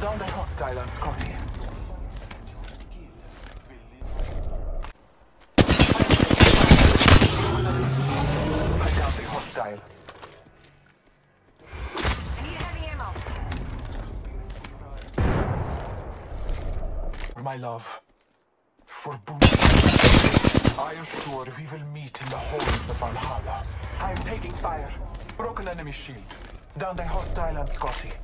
Down the hostile on Scotty. I hostile. I need heavy ammo. My love. For Boone. I assure we will meet in the halls of Valhalla. I am taking fire. Broken enemy shield. Down the hostile and Scotty.